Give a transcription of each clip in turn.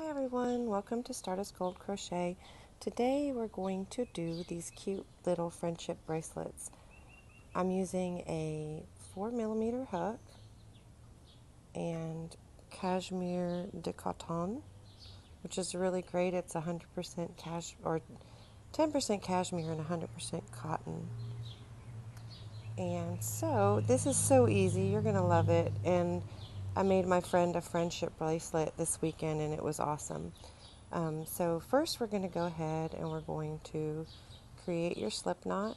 Hi everyone, welcome to Stardust Gold Crochet. Today we're going to do these cute little friendship bracelets. I'm using a 4 millimeter hook and Cashmere De Cotone, which is really great. It's 100% cash or 10% cashmere and 100% cotton. And so this is so easy. You're going to love it. And I made my friend a friendship bracelet this weekend and it was awesome. Um, so first we're going to go ahead and we're going to create your slip knot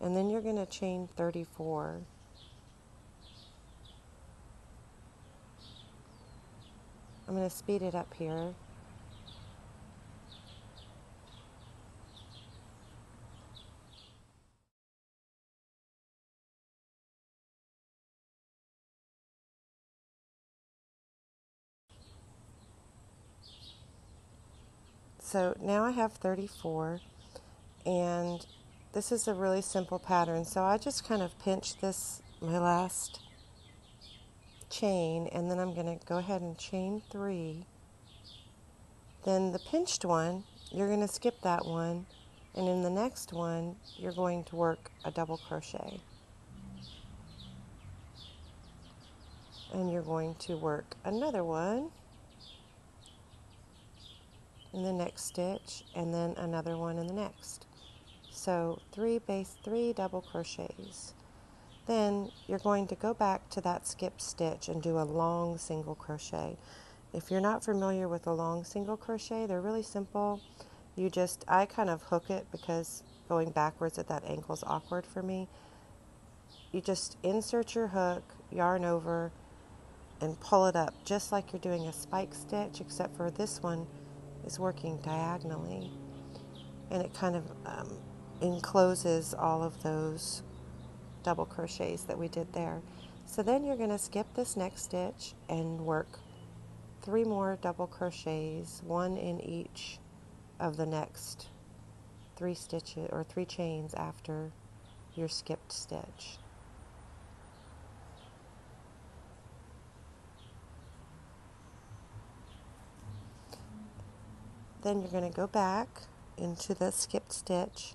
and then you're going to chain 34. I'm going to speed it up here. So now I have 34 and this is a really simple pattern. So I just kind of pinch this, my last chain, and then I'm going to go ahead and chain three. Then the pinched one, you're going to skip that one, and in the next one, you're going to work a double crochet. And you're going to work another one in the next stitch and then another one in the next. So three base, three double crochets. Then you're going to go back to that skip stitch and do a long single crochet. If you're not familiar with a long single crochet, they're really simple. You just, I kind of hook it because going backwards at that ankle is awkward for me. You just insert your hook, yarn over, and pull it up just like you're doing a spike stitch, except for this one is working diagonally and it kind of um, encloses all of those double crochets that we did there. So then you're going to skip this next stitch and work three more double crochets, one in each of the next three stitches or three chains after your skipped stitch. Then you're going to go back into the skipped stitch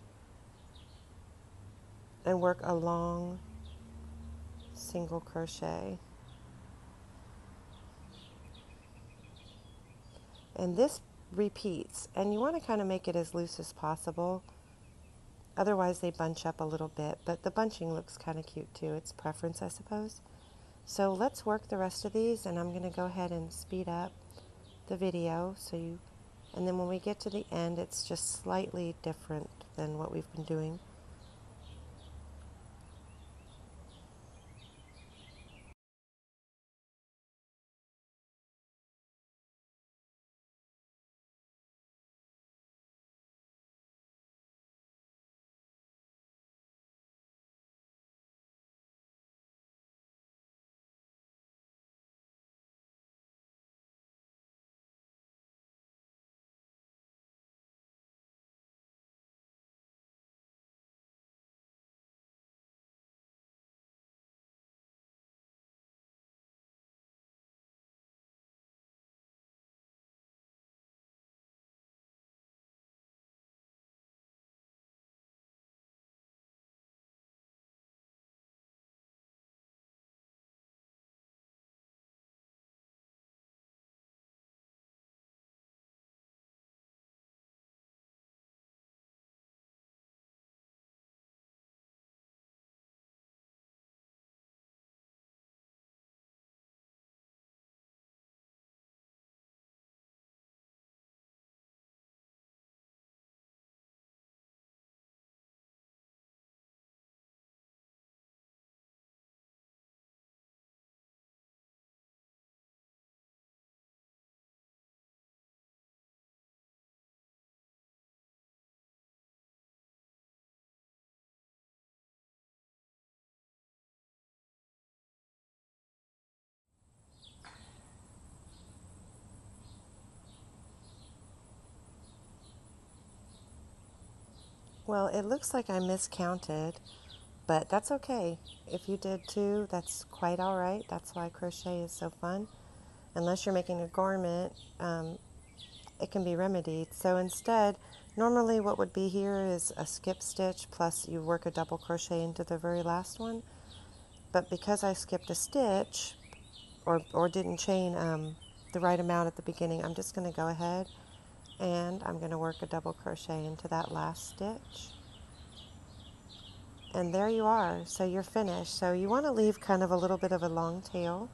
and work a long single crochet. And this repeats, and you want to kind of make it as loose as possible. Otherwise, they bunch up a little bit, but the bunching looks kind of cute too. It's preference, I suppose. So let's work the rest of these, and I'm going to go ahead and speed up the video so you and then when we get to the end, it's just slightly different than what we've been doing. Well, it looks like I miscounted, but that's okay. If you did too, that's quite all right. That's why crochet is so fun. Unless you're making a garment, um, it can be remedied. So instead, normally what would be here is a skip stitch plus you work a double crochet into the very last one. But because I skipped a stitch or, or didn't chain um, the right amount at the beginning, I'm just going to go ahead and I'm going to work a double crochet into that last stitch. And there you are. So you're finished. So you want to leave kind of a little bit of a long tail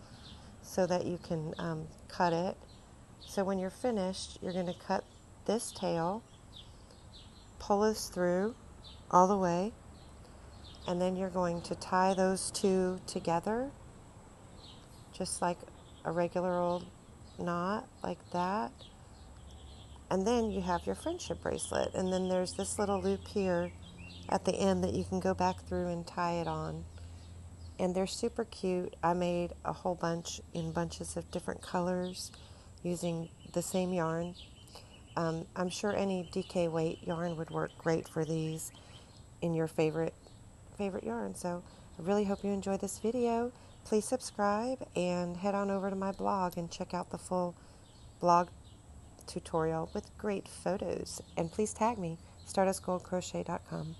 so that you can um, cut it. So when you're finished, you're going to cut this tail, pull this through all the way, and then you're going to tie those two together just like a regular old knot like that. And then you have your friendship bracelet. And then there's this little loop here at the end that you can go back through and tie it on. And they're super cute. I made a whole bunch in bunches of different colors using the same yarn. Um, I'm sure any DK weight yarn would work great for these in your favorite favorite yarn. So I really hope you enjoyed this video. Please subscribe and head on over to my blog and check out the full blog tutorial with great photos. And please tag me, stardustgoldcrochet.com.